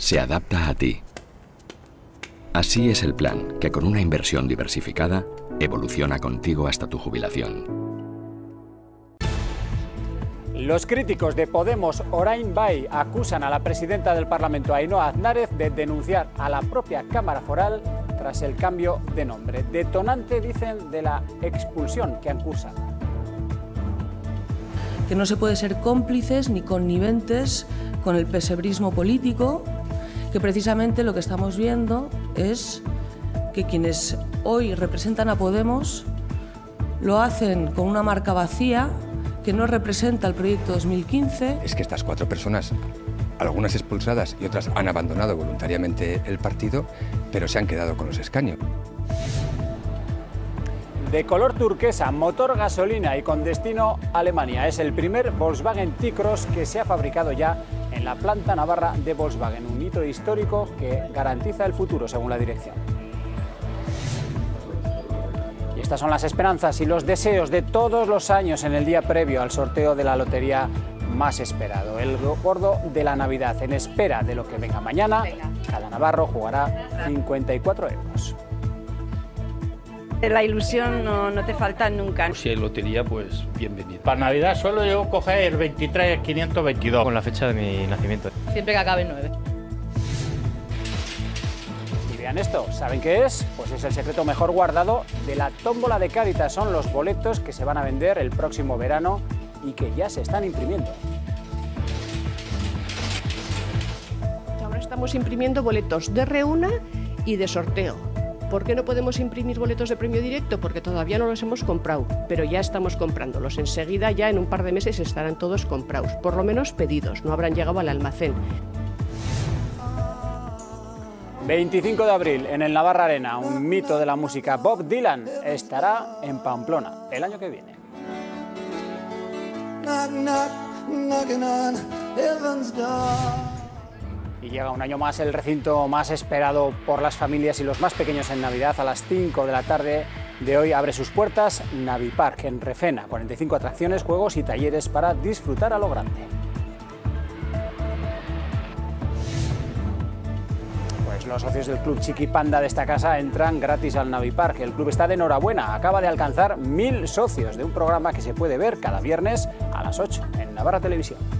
se adapta a ti. Así es el plan, que con una inversión diversificada, evoluciona contigo hasta tu jubilación. Los críticos de Podemos Orain Bay acusan a la presidenta del Parlamento, Ainhoa Aznárez, de denunciar a la propia Cámara Foral tras el cambio de nombre. Detonante, dicen, de la expulsión que acusan. Que no se puede ser cómplices ni conniventes con el pesebrismo político, que precisamente lo que estamos viendo es que quienes hoy representan a Podemos lo hacen con una marca vacía que no representa el proyecto 2015. Es que estas cuatro personas, algunas expulsadas y otras han abandonado voluntariamente el partido, pero se han quedado con los escaños. De color turquesa, motor gasolina y con destino Alemania. Es el primer Volkswagen T-Cross que se ha fabricado ya en la planta navarra de Volkswagen, un hito histórico que garantiza el futuro según la dirección. Estas son las esperanzas y los deseos de todos los años en el día previo al sorteo de la lotería más esperado, el gordo de la Navidad. En espera de lo que venga mañana, cada navarro jugará 54 euros. La ilusión no, te falta nunca. Si hay lotería, pues bienvenido. Para Navidad suelo yo coger el 23 522. Con la fecha de mi nacimiento. Siempre que acabe en 9 esto. ¿Saben qué es? Pues es el secreto mejor guardado de la tómbola de Cáritas. Son los boletos que se van a vender el próximo verano y que ya se están imprimiendo. Ahora estamos imprimiendo boletos de reúna y de sorteo. ¿Por qué no podemos imprimir boletos de premio directo? Porque todavía no los hemos comprado, pero ya estamos comprándolos. Enseguida, ya en un par de meses, estarán todos comprados, por lo menos pedidos, no habrán llegado al almacén. 25 de abril en el Navarra Arena, un mito de la música. Bob Dylan estará en Pamplona el año que viene. Y llega un año más el recinto más esperado por las familias y los más pequeños en Navidad. A las 5 de la tarde de hoy abre sus puertas Navipark en Refena. 45 atracciones, juegos y talleres para disfrutar a lo grande. Los socios del club Chiqui Panda de esta casa entran gratis al Navipark. El club está de enhorabuena, acaba de alcanzar mil socios de un programa que se puede ver cada viernes a las 8 en Navarra Televisión.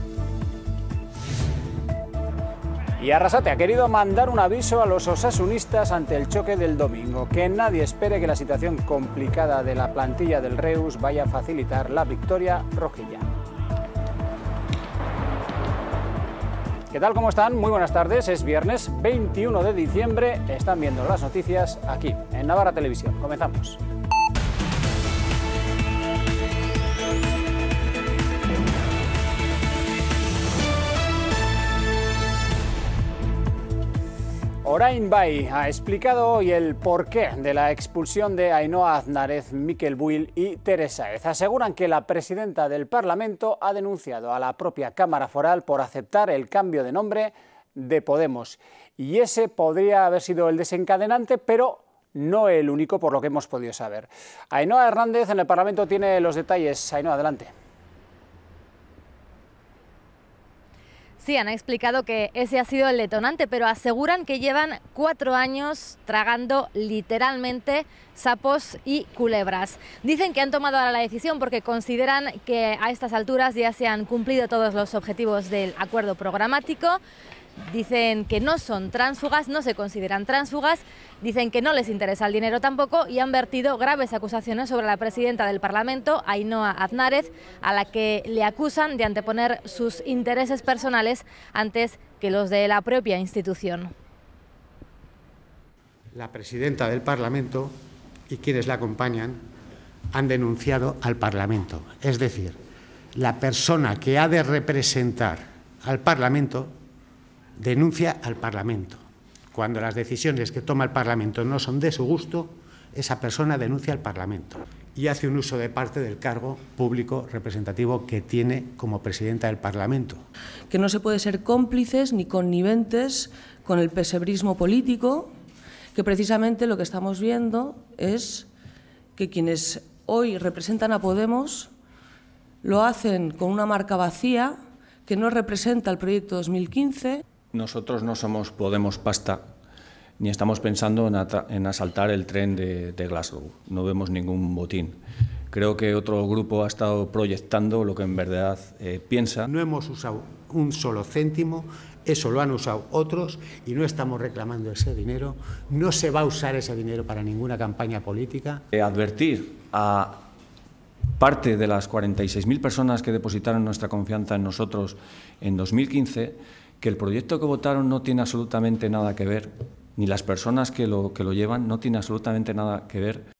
Y Arrasate ha querido mandar un aviso a los osasunistas ante el choque del domingo, que nadie espere que la situación complicada de la plantilla del Reus vaya a facilitar la victoria rojilla. ¿Qué tal? ¿Cómo están? Muy buenas tardes. Es viernes 21 de diciembre. Están viendo las noticias aquí, en Navarra Televisión. Comenzamos. Orain Bay ha explicado hoy el porqué de la expulsión de Ainhoa Aznárez, Miquel Buil y Teresa Ez. Aseguran que la presidenta del Parlamento ha denunciado a la propia Cámara Foral por aceptar el cambio de nombre de Podemos. Y ese podría haber sido el desencadenante, pero no el único por lo que hemos podido saber. Ainhoa Hernández en el Parlamento tiene los detalles. Ainhoa, adelante. Sí, han explicado que ese ha sido el detonante, pero aseguran que llevan cuatro años tragando literalmente sapos y culebras. Dicen que han tomado ahora la decisión porque consideran que a estas alturas ya se han cumplido todos los objetivos del acuerdo programático Dicen que no son tránsfugas, no se consideran tránsfugas, dicen que no les interesa el dinero tampoco y han vertido graves acusaciones sobre la presidenta del Parlamento, Ainhoa Aznárez, a la que le acusan de anteponer sus intereses personales antes que los de la propia institución. La presidenta del Parlamento y quienes la acompañan han denunciado al Parlamento. Es decir, la persona que ha de representar al Parlamento denuncia al Parlamento. Cuando las decisiones que toma el Parlamento no son de su gusto, esa persona denuncia al Parlamento y hace un uso de parte del cargo público representativo que tiene como presidenta del Parlamento. Que no se puede ser cómplices ni conniventes con el pesebrismo político, que precisamente lo que estamos viendo es que quienes hoy representan a Podemos lo hacen con una marca vacía que no representa el proyecto 2015 Nosotros no somos Podemos Pasta, ni estamos pensando en, asaltar el tren de, Glasgow. No vemos ningún botín. Creo que otro grupo ha estado proyectando lo que en verdad eh, piensa. No hemos usado un solo céntimo, eso lo han usado otros y no estamos reclamando ese dinero. No se va a usar ese dinero para ninguna campaña política. Eh, advertir a parte de las 46.000 personas que depositaron nuestra confianza en nosotros en 2015 que el proyecto que votaron no tiene absolutamente nada que ver ni las personas que lo, que lo llevan no tienen absolutamente nada que ver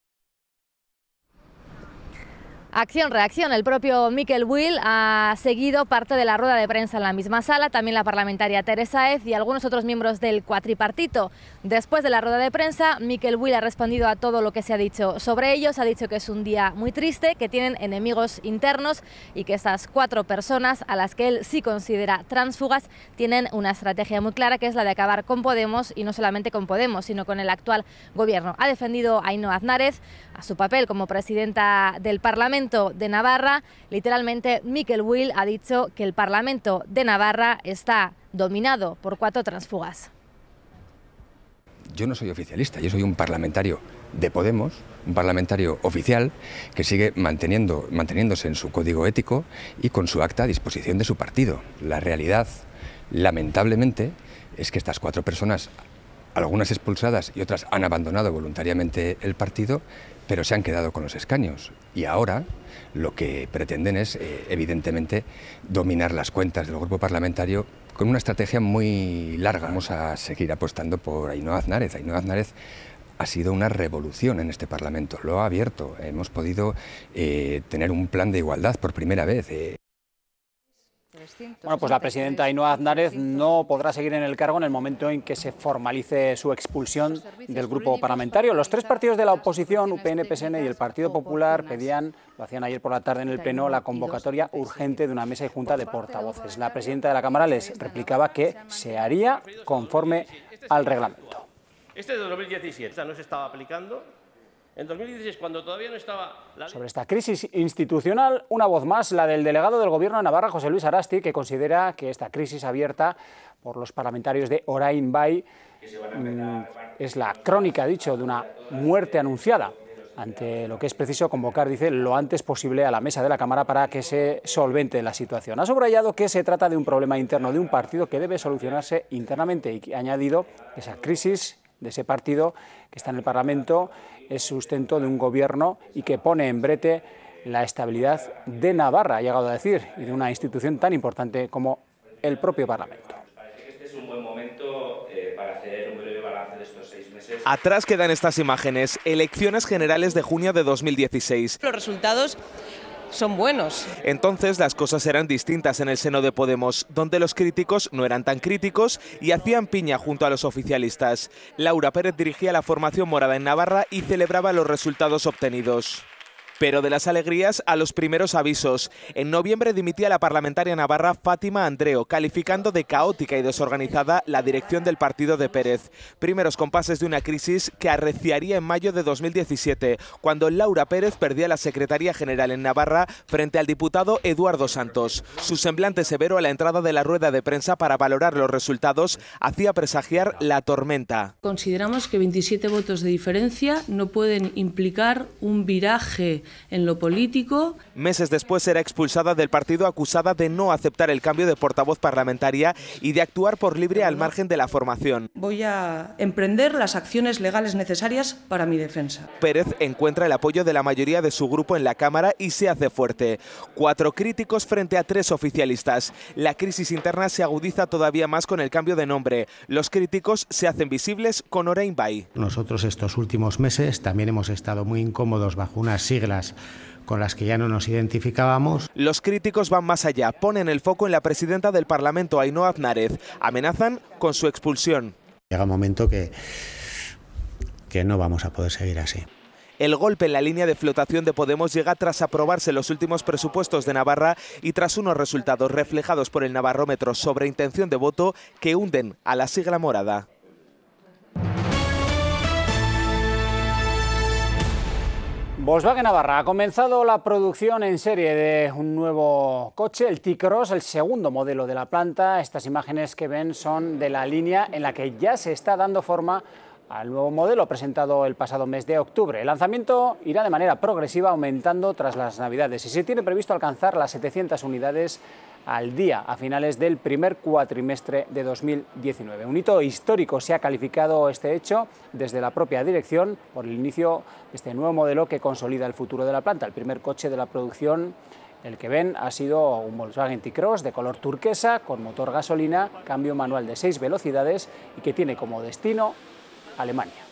Acción, reacción. El propio Miquel Will ha seguido parte de la rueda de prensa en la misma sala, también la parlamentaria Teresa Ez y algunos otros miembros del cuatripartito. Después de la rueda de prensa, Miquel Will ha respondido a todo lo que se ha dicho sobre ellos. Ha dicho que es un día muy triste, que tienen enemigos internos y que estas cuatro personas, a las que él sí considera transfugas, tienen una estrategia muy clara, que es la de acabar con Podemos y no solamente con Podemos, sino con el actual gobierno. Ha defendido a Ainhoa Aznárez, a su papel como presidenta del Parlamento de Navarra, literalmente Miquel Will ha dicho que el Parlamento de Navarra está dominado por cuatro transfugas. Yo no soy oficialista, yo soy un parlamentario de Podemos, un parlamentario oficial que sigue manteniéndose en su código ético y con su acta a disposición de su partido. La realidad, lamentablemente, es que estas cuatro personas, algunas expulsadas y otras han abandonado voluntariamente el partido, pero se han quedado con los escaños. Y ahora lo que pretenden es, eh, evidentemente, dominar las cuentas del grupo parlamentario con una estrategia muy larga. Vamos a seguir apostando por Ainhoa Aznárez. Ainhoa Aznárez ha sido una revolución en este Parlamento, lo ha abierto. Hemos podido eh, tener un plan de igualdad por primera vez. Eh. Bueno, pues la presidenta Ainhoa Aznárez no podrá seguir en el cargo en el momento en que se formalice su expulsión del grupo parlamentario. Los tres partidos de la oposición, UPN, PSN y el Partido Popular, pedían, lo hacían ayer por la tarde en el Pleno, la convocatoria urgente de una mesa y junta de portavoces. La presidenta de la Cámara les replicaba que se haría conforme al reglamento. Este de 2017 no se estaba aplicando en 2016, cuando todavía no estaba... Sobre esta crisis institucional, una voz más, la del delegado del Gobierno de Navarra, José Luis Arasti, que considera que esta crisis abierta por los parlamentarios de Orain Bay mm, es la crónica, dicho, de una muerte anunciada ante lo que es preciso convocar, dice, lo antes posible a la mesa de la Cámara para que se solvente la situación. Ha subrayado que se trata de un problema interno de un partido que debe solucionarse internamente y ha añadido que esa crisis de ese partido que está en el Parlamento es sustento de un gobierno y que pone en brete la estabilidad de Navarra, ha llegado a decir, y de una institución tan importante como el propio Parlamento. Este es un buen momento eh, para hacer un breve balance de estos seis meses. Atrás quedan estas imágenes, elecciones generales de junio de 2016. Los resultados son buenos. Entonces las cosas eran distintas en el seno de Podemos, donde los críticos no eran tan críticos y hacían piña junto a los oficialistas. Laura Pérez dirigía la formación morada en Navarra y celebraba los resultados obtenidos. Pero de las alegrías a los primeros avisos. En noviembre dimitía la parlamentaria navarra Fátima Andreo, calificando de caótica y desorganizada la dirección del partido de Pérez. Primeros compases de una crisis que arreciaría en mayo de 2017, cuando Laura Pérez perdía la Secretaría General en Navarra frente al diputado Eduardo Santos. Su semblante severo a la entrada de la rueda de prensa para valorar los resultados hacía presagiar la tormenta. Consideramos que 27 votos de diferencia no pueden implicar un viraje en lo político. Meses después era expulsada del partido acusada de no aceptar el cambio de portavoz parlamentaria y de actuar por libre al margen de la formación. Voy a emprender las acciones legales necesarias para mi defensa. Pérez encuentra el apoyo de la mayoría de su grupo en la Cámara y se hace fuerte. Cuatro críticos frente a tres oficialistas. La crisis interna se agudiza todavía más con el cambio de nombre. Los críticos se hacen visibles con Orein Bay. Nosotros estos últimos meses también hemos estado muy incómodos bajo unas siglas con las que ya no nos identificábamos. Los críticos van más allá, ponen el foco en la presidenta del Parlamento, Ainhoa Aznárez. Amenazan con su expulsión. Llega un momento que, que no vamos a poder seguir así. El golpe en la línea de flotación de Podemos llega tras aprobarse los últimos presupuestos de Navarra y tras unos resultados reflejados por el Navarrómetro sobre intención de voto que hunden a la sigla morada. Volkswagen Navarra ha comenzado la producción en serie de un nuevo coche, el T-Cross, el segundo modelo de la planta. Estas imágenes que ven son de la línea en la que ya se está dando forma al nuevo modelo presentado el pasado mes de octubre. El lanzamiento irá de manera progresiva aumentando tras las Navidades y se tiene previsto alcanzar las 700 unidades al día a finales del primer cuatrimestre de 2019. Un hito histórico se ha calificado este hecho desde la propia dirección por el inicio de este nuevo modelo que consolida el futuro de la planta. El primer coche de la producción el que ven ha sido un Volkswagen T-Cross de color turquesa con motor gasolina, cambio manual de 6 velocidades y que tiene como destino Alemania.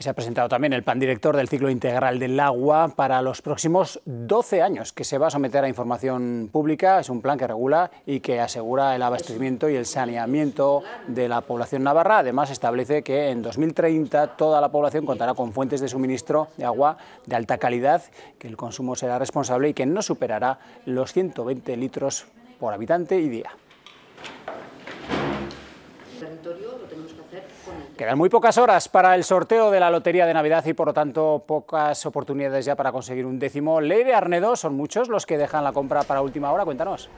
Se ha presentado también el plan director del ciclo integral del agua para los próximos 12 años, que se va a someter a información pública. Es un plan que regula y que asegura el abastecimiento y el saneamiento de la población navarra. Además, establece que en 2030 toda la población contará con fuentes de suministro de agua de alta calidad, que el consumo será responsable y que no superará los 120 litros por habitante y día. Quedan muy pocas horas para el sorteo de la Lotería de Navidad y por lo tanto pocas oportunidades ya para conseguir un décimo. Leire Arnedo, son muchos los que dejan la compra para última hora, cuéntanos.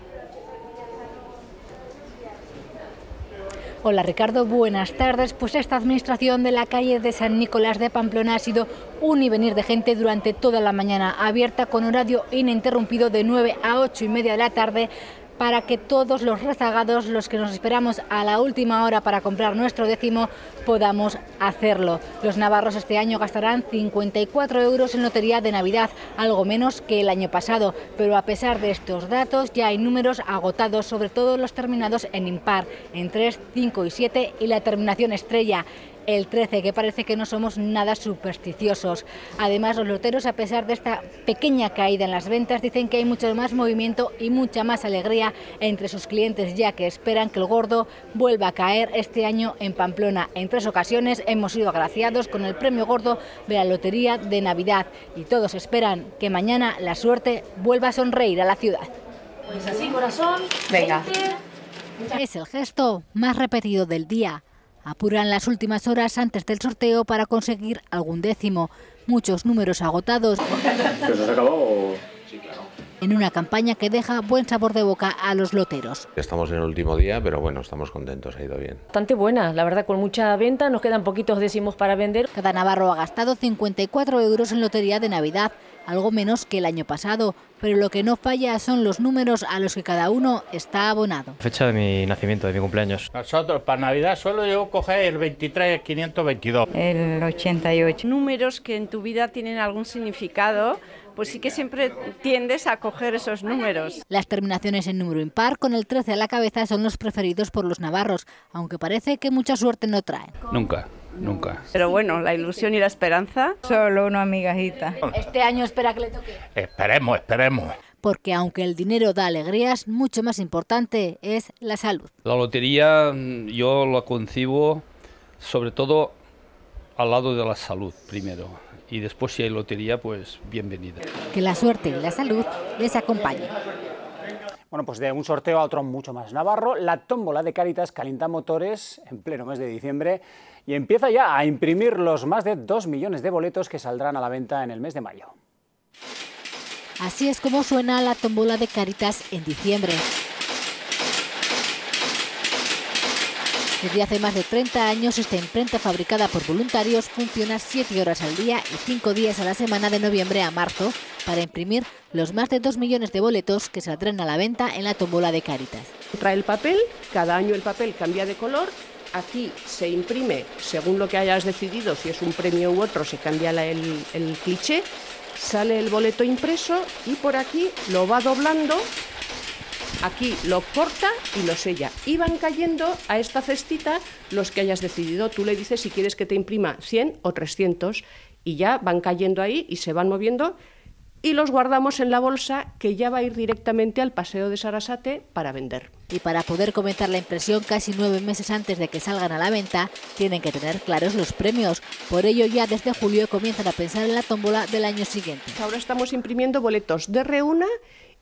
Hola Ricardo, buenas tardes. Pues esta administración de la calle de San Nicolás de Pamplona ha sido un y venir de gente durante toda la mañana, abierta con horario ininterrumpido de 9 a 8 y media de la tarde para que todos los rezagados, los que nos esperamos a la última hora para comprar nuestro décimo, podamos hacerlo. Los navarros este año gastarán 54 euros en lotería de Navidad, algo menos que el año pasado, pero a pesar de estos datos ya hay números agotados, sobre todo los terminados en impar, en 3, 5 y 7 y la terminación estrella el 13, que parece que no somos nada supersticiosos. Además, los loteros, a pesar de esta pequeña caída en las ventas, dicen que hay mucho más movimiento y mucha más alegría entre sus clientes, ya que esperan que el gordo vuelva a caer este año en Pamplona. En tres ocasiones hemos sido agraciados con el premio gordo de la Lotería de Navidad y todos esperan que mañana la suerte vuelva a sonreír a la ciudad. Pues así, corazón. Venga. Es el gesto más repetido del día. Apuran las últimas horas antes del sorteo para conseguir algún décimo. Muchos números agotados. ¿Se ha acabado? Sí, claro. En una campaña que deja buen sabor de boca a los loteros. Estamos en el último día, pero bueno, estamos contentos, ha ido bien. Bastante buena, la verdad, con mucha venta, nos quedan poquitos décimos para vender. Cada navarro ha gastado 54 euros en lotería de Navidad, algo menos que el año pasado, pero lo que no falla son los números a los que cada uno está abonado. Fecha de mi nacimiento, de mi cumpleaños. Nosotros para Navidad solo yo coger el 23 522. El 88. Números que en tu vida tienen algún significado pues sí que siempre tiendes a coger esos números. Las terminaciones en número impar con el 13 a la cabeza son los preferidos por los navarros, aunque parece que mucha suerte no traen. Nunca. Nunca. Pero bueno, la ilusión y la esperanza. Solo una migajita. Este año espera que le toque. Esperemos, esperemos. Porque aunque el dinero da alegrías, mucho más importante es la salud. La lotería yo la concibo sobre todo al lado de la salud primero y después si hay lotería, pues bienvenida. Que la suerte y la salud les acompañen. Bueno, pues de un sorteo a otro mucho más navarro, la tómbola de Caritas calienta motores en pleno mes de diciembre y empieza ya a imprimir los más de 2 millones de boletos que saldrán a la venta en el mes de mayo. Así es como suena la tómbola de Caritas en diciembre. Desde hace más de 30 años, esta imprenta fabricada por voluntarios funciona 7 horas al día y 5 días a la semana de noviembre a marzo para imprimir los más de 2 millones de boletos que saldrán a la venta en la tómbola de Caritas. Trae el papel, cada año el papel cambia de color, aquí se imprime según lo que hayas decidido, si es un premio u otro, se cambia el, cliché, sale el boleto impreso y por aquí lo va doblando Aquí lo corta y lo sella. Y van cayendo a esta cestita los que hayas decidido. Tú le dices si quieres que te imprima 100 o 300 y ya van cayendo ahí y se van moviendo y los guardamos en la bolsa que ya va a ir directamente al paseo de Sarasate para vender. Y para poder comentar la impresión casi nueve meses antes de que salgan a la venta, tienen que tener claros los premios. Por ello ya desde julio comienzan a pensar en la tómbola del año siguiente. Ahora estamos imprimiendo boletos de reúna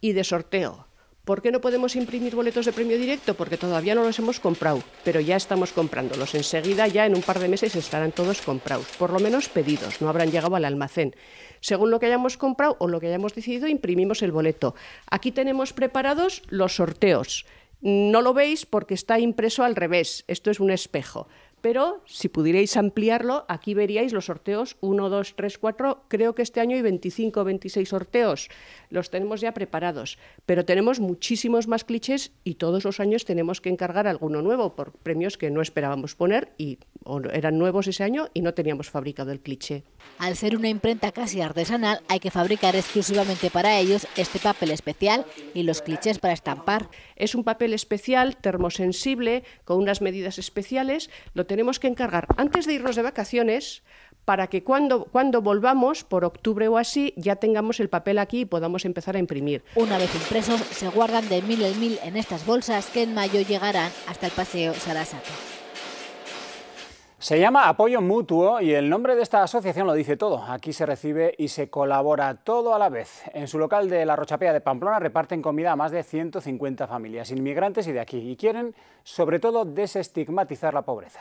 y de sorteo ¿Por qué no podemos imprimir boletos de premio directo? Porque todavía no los hemos comprado, pero ya estamos comprándolos. Enseguida, ya en un par de meses, estarán todos comprados, por lo menos pedidos, no habrán llegado al almacén. Según lo que hayamos comprado o lo que hayamos decidido, imprimimos el boleto. Aquí tenemos preparados los sorteos. No lo veis porque está impreso al revés. Esto es un espejo pero si pudierais ampliarlo, aquí veríais los sorteos 1, 2, 3, 4. Creo que este año hay 25 o 26 sorteos. Los tenemos ya preparados, pero tenemos muchísimos más clichés y todos los años tenemos que encargar alguno nuevo por premios que no esperábamos poner y eran nuevos ese año y no teníamos fabricado el cliché. Al ser una imprenta casi artesanal, hay que fabricar exclusivamente para ellos este papel especial y los clichés para estampar. Es un papel especial, termosensible, con unas medidas especiales. Lo tenemos que encargar antes de irnos de vacaciones para que cuando, cuando volvamos, por octubre o así, ya tengamos el papel aquí y podamos empezar a imprimir. Una vez impresos, se guardan de mil en mil en estas bolsas que en mayo llegarán hasta el Paseo Sarasate. Se llama Apoyo Mutuo y el nombre de esta asociación lo dice todo. Aquí se recibe y se colabora todo a la vez. En su local de la Rochapea de Pamplona reparten comida a más de 150 familias, inmigrantes y de aquí, y quieren sobre todo desestigmatizar la pobreza.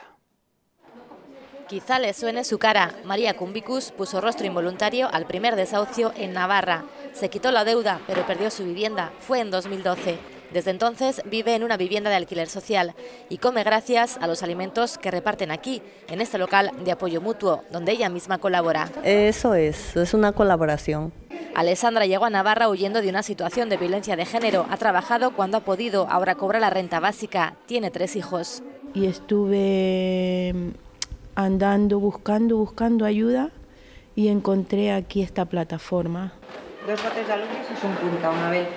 Quizá le suene su cara. María Cumbicus puso rostro involuntario al primer desahucio en Navarra. Se quitó la deuda, pero perdió su vivienda. Fue en 2012. Desde entonces vive en una vivienda de alquiler social y come gracias a los alimentos que reparten aquí, en este local de apoyo mutuo, donde ella misma colabora. Eso es, es una colaboración. Alessandra llegó a Navarra huyendo de una situación de violencia de género. Ha trabajado cuando ha podido, ahora cobra la renta básica. Tiene tres hijos. Y estuve mm, andando, buscando, buscando ayuda y encontré aquí esta plataforma. Dos botes de aluminio es un punta una vez.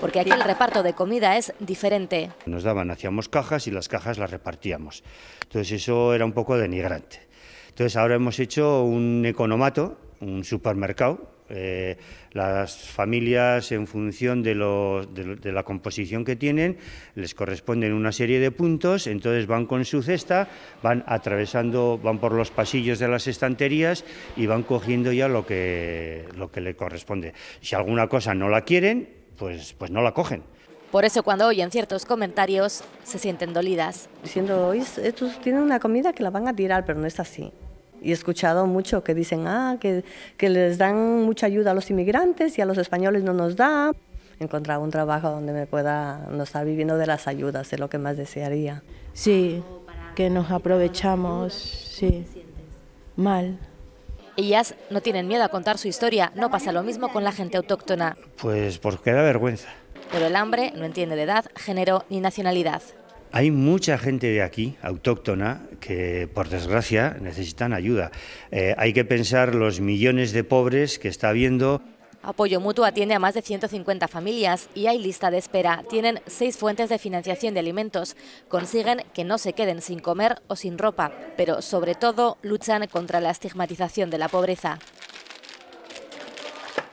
Porque aquí el reparto de comida es diferente. Nos daban, hacíamos cajas y las cajas las repartíamos. Entonces eso era un poco denigrante. Entonces ahora hemos hecho un economato, un supermercado, eh, las familias, en función de, la composición que tienen, les corresponden una serie de puntos, entonces van con su cesta, van atravesando, van por los pasillos de las estanterías y van cogiendo ya lo que, lo que le corresponde. Si alguna cosa no la quieren, pues, pues no la cogen. Por eso cuando oyen ciertos comentarios se sienten dolidas. Diciendo, estos tienen una comida que la van a tirar, pero no es así. Y he escuchado mucho que dicen ah, que, que les dan mucha ayuda a los inmigrantes y a los españoles no nos da. Encontrar un trabajo donde me pueda no estar viviendo de las ayudas es lo que más desearía. Sí, que nos aprovechamos, sí, mal. Ellas no tienen miedo a contar su historia, no pasa lo mismo con la gente autóctona. Pues porque da vergüenza. Pero el hambre no entiende de edad, género ni nacionalidad. Hay mucha gente de aquí, autóctona, que por desgracia necesitan ayuda. Eh, hay que pensar los millones de pobres que está habiendo. Apoyo Mutuo atiende a más de 150 familias y hay lista de espera. Tienen seis fuentes de financiación de alimentos. Consiguen que no se queden sin comer o sin ropa, pero sobre todo luchan contra la estigmatización de la pobreza.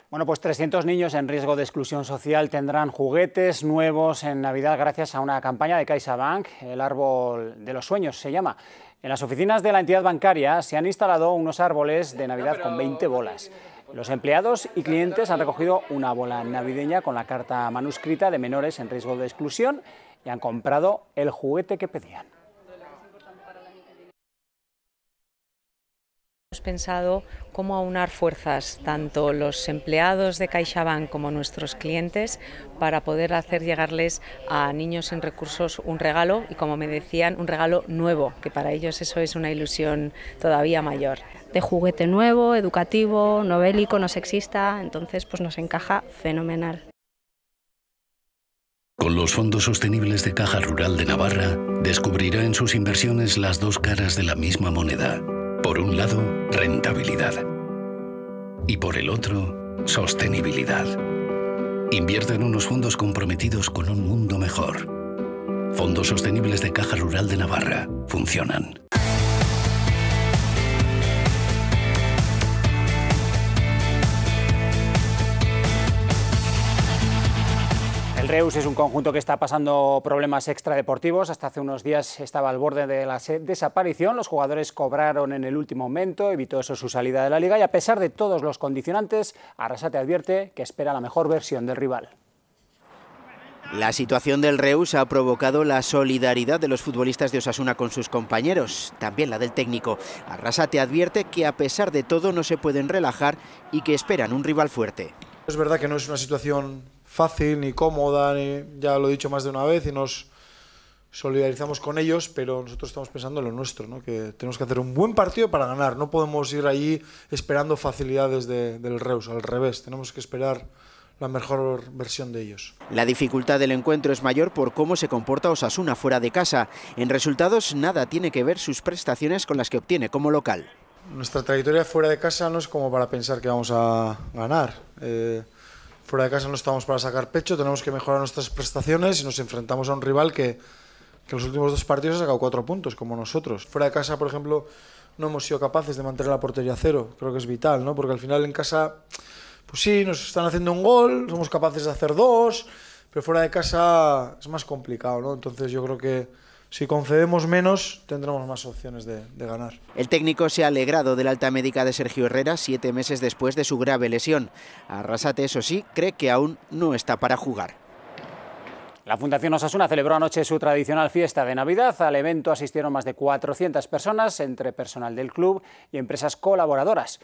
Bueno, pues 300 niños en riesgo de exclusión social tendrán juguetes nuevos en Navidad gracias a una campaña de CaixaBank, el árbol de los sueños se llama. En las oficinas de la entidad bancaria se han instalado unos árboles de Navidad con 20 bolas. Los empleados y clientes han recogido una bola navideña con la carta manuscrita de menores en riesgo de exclusión y han comprado el juguete que pedían. Hemos pensado cómo aunar fuerzas, tanto los empleados de CaixaBank como nuestros clientes, para poder hacer llegarles a niños sin recursos un regalo y, como me decían, un regalo nuevo, que para ellos eso es una ilusión todavía mayor. De juguete nuevo, educativo, novélico, no sexista, entonces pues nos encaja fenomenal. Con los fondos sostenibles de Caja Rural de Navarra, descubrirá en sus inversiones las dos caras de la misma moneda por un lado, rentabilidad. Y por el otro, sostenibilidad. Invierte en unos fondos comprometidos con un mundo mejor. Fondos sostenibles de Caja Rural de Navarra. Funcionan. Reus es un conjunto que está pasando problemas extradeportivos. Hasta hace unos días estaba al borde de la desaparición. Los jugadores cobraron en el último momento, evitó eso su salida de la liga y a pesar de todos los condicionantes, Arrasate advierte que espera la mejor versión del rival. La situación del Reus ha provocado la solidaridad de los futbolistas de Osasuna con sus compañeros, también la del técnico. Arrasate advierte que a pesar de todo no se pueden relajar y que esperan un rival fuerte. Es verdad que no es una situación fácil ni cómoda, ni, ya lo he dicho más de una vez y nos solidarizamos con ellos, pero nosotros estamos pensando en lo nuestro, ¿no? que tenemos que hacer un buen partido para ganar, no podemos ir allí esperando facilidades del Reus, al revés, tenemos que esperar la mejor versión de ellos. La dificultad del encuentro es mayor por cómo se comporta Osasuna fuera de casa. En resultados nada tiene que ver sus prestaciones con las que obtiene como local. Nuestra trayectoria fuera de casa no es como para pensar que vamos a ganar. Eh, fuera de casa no estamos para sacar pecho, tenemos que mejorar nuestras prestaciones y nos enfrentamos a un rival que, que en los últimos dos partidos ha sacado cuatro puntos, como nosotros. Fuera de casa, por ejemplo, no hemos sido capaces de mantener la portería cero. Creo que es vital, ¿no? porque al final en casa pues sí, nos están haciendo un gol, somos capaces de hacer dos, pero fuera de casa es más complicado, ¿no? Entonces yo creo que si concedemos menos, tendremos más opciones de, ganar. El técnico se ha alegrado de la alta médica de Sergio Herrera siete meses después de su grave lesión. Arrasate, eso sí, cree que aún no está para jugar. La Fundación Osasuna celebró anoche su tradicional fiesta de Navidad. Al evento asistieron más de 400 personas, entre personal del club y empresas colaboradoras.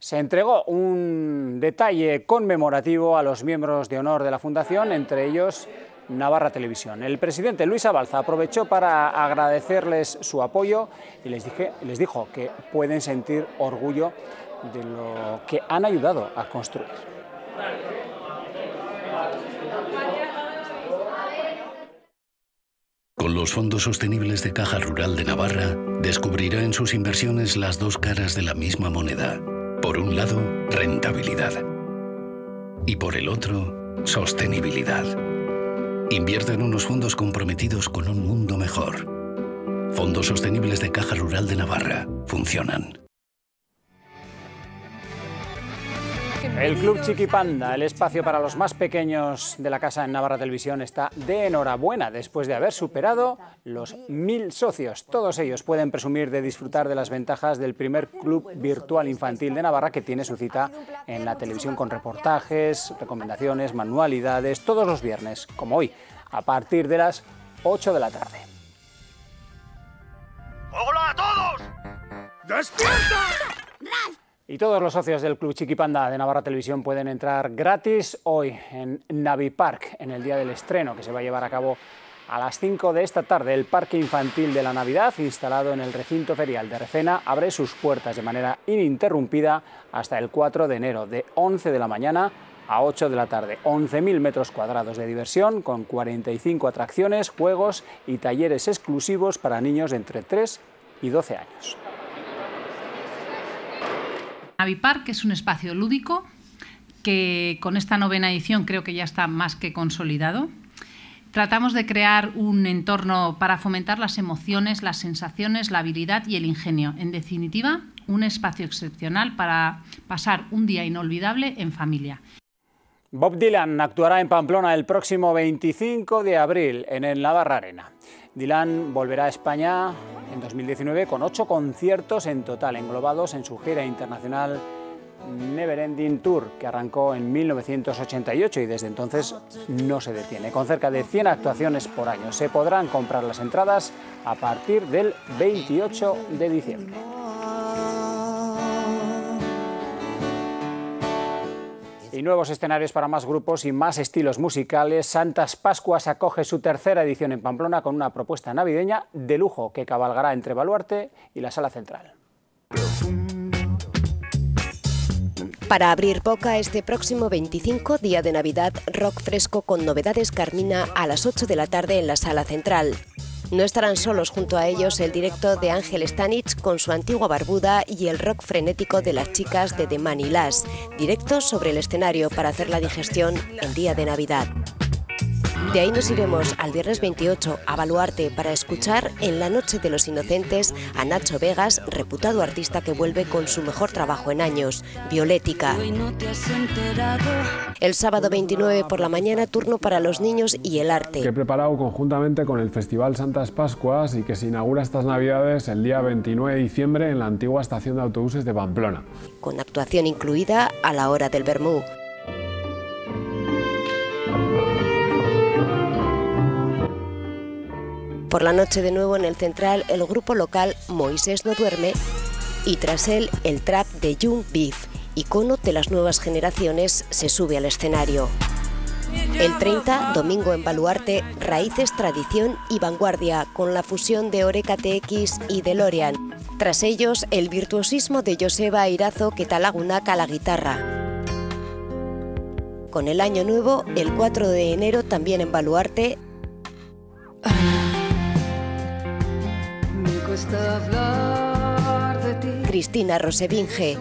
Se entregó un detalle conmemorativo a los miembros de honor de la Fundación, entre ellos Navarra Televisión. El presidente Luis Abalza aprovechó para agradecerles su apoyo y les, dije, les dijo que pueden sentir orgullo de lo que han ayudado a construir. Con los fondos sostenibles de Caja Rural de Navarra, descubrirá en sus inversiones las dos caras de la misma moneda. Por un lado, rentabilidad. Y por el otro, sostenibilidad. Invierte en unos fondos comprometidos con un mundo mejor. Fondos sostenibles de Caja Rural de Navarra. Funcionan. El Club Chiquipanda, el espacio para los más pequeños de la casa en Navarra Televisión, está de enhorabuena después de haber superado los mil socios. Todos ellos pueden presumir de disfrutar de las ventajas del primer club virtual infantil de Navarra que tiene su cita en la televisión con reportajes, recomendaciones, manualidades, todos los viernes, como hoy, a partir de las 8 de la tarde. ¡Hola a todos! ¡Despierta! Y todos los socios del Club Chiquipanda de Navarra Televisión pueden entrar gratis hoy en Navi Park, en el día del estreno, que se va a llevar a cabo a las 5 de esta tarde. El Parque Infantil de la Navidad, instalado en el recinto ferial de Recena, abre sus puertas de manera ininterrumpida hasta el 4 de enero, de 11 de la mañana a 8 de la tarde. 11.000 metros cuadrados de diversión, con 45 atracciones, juegos y talleres exclusivos para niños de entre 3 y 12 años. Navipark es un espacio lúdico que con esta novena edición creo que ya está más que consolidado. Tratamos de crear un entorno para fomentar las emociones, las sensaciones, la habilidad y el ingenio. En definitiva, un espacio excepcional para pasar un día inolvidable en familia. Bob Dylan actuará en Pamplona el próximo 25 de abril en el Navarra Arena. Dylan volverá a España en 2019 con ocho conciertos en total, englobados en su gira internacional Neverending Tour, que arrancó en 1988 y desde entonces no se detiene. Con cerca de 100 actuaciones por año, se podrán comprar las entradas a partir del 28 de diciembre. Y nuevos escenarios para más grupos y más estilos musicales. Santas Pascuas acoge su tercera edición en Pamplona con una propuesta navideña de lujo que cabalgará entre Baluarte y la Sala Central. Para abrir boca este próximo 25, día de Navidad, rock fresco con novedades Carmina a las 8 de la tarde en la Sala Central. No estarán solos junto a ellos el directo de Ángel Stanich con su antigua barbuda y el rock frenético de las chicas de The Manilas, directos sobre el escenario para hacer la digestión en día de Navidad. De ahí nos iremos al viernes 28 a Baluarte para escuchar en la Noche de los Inocentes a Nacho Vegas, reputado artista que vuelve con su mejor trabajo en años, Violética. El sábado 29 por la mañana, turno para los niños y el arte. Que he preparado conjuntamente con el Festival Santas Pascuas y que se inaugura estas Navidades el día 29 de diciembre en la antigua estación de autobuses de Pamplona. Con actuación incluida a la hora del Bermú. Por la noche de nuevo en el central el grupo local Moisés no duerme y tras él el trap de Young Beef, icono de las nuevas generaciones, se sube al escenario. El 30, domingo en Baluarte, raíces, tradición y vanguardia, con la fusión de Oreca TX y DeLorean. Tras ellos, el virtuosismo de Joseba Irazo que talagunaca la guitarra. Con el año nuevo, el 4 de enero, también en Baluarte, Cristina Rosevinge.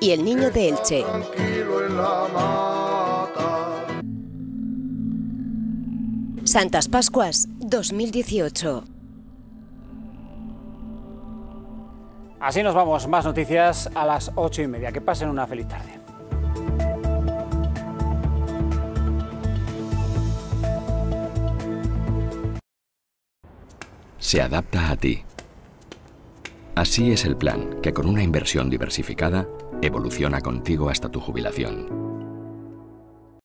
Y el niño de Elche. Santas Pascuas 2018. Así nos vamos. Más noticias a las ocho y media. Que pasen una feliz tarde. Se adapta a ti. Así es el plan, que con una inversión diversificada, evoluciona contigo hasta tu jubilación.